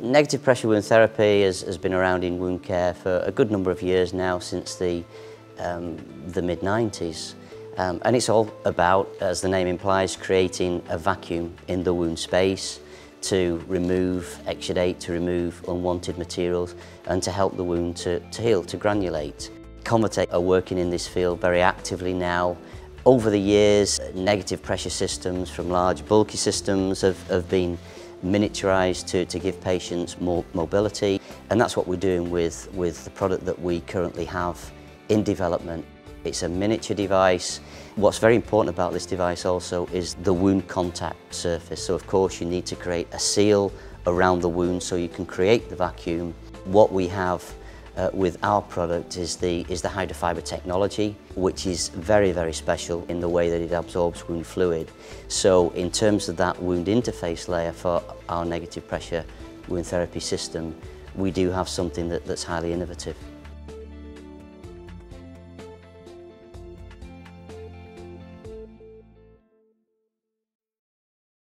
Negative pressure wound therapy has, has been around in wound care for a good number of years now, since the, um, the mid-90s. Um, and it's all about, as the name implies, creating a vacuum in the wound space to remove exudate, to remove unwanted materials and to help the wound to, to heal, to granulate. Convatec are working in this field very actively now. Over the years, negative pressure systems from large bulky systems have, have been miniaturized to, to give patients more mobility and that's what we're doing with, with the product that we currently have in development. It's a miniature device. What's very important about this device also is the wound contact surface. So of course you need to create a seal around the wound so you can create the vacuum. What we have uh, with our product is the, is the hydrofiber technology, which is very, very special in the way that it absorbs wound fluid. So in terms of that wound interface layer for our negative pressure wound therapy system, we do have something that, that's highly innovative.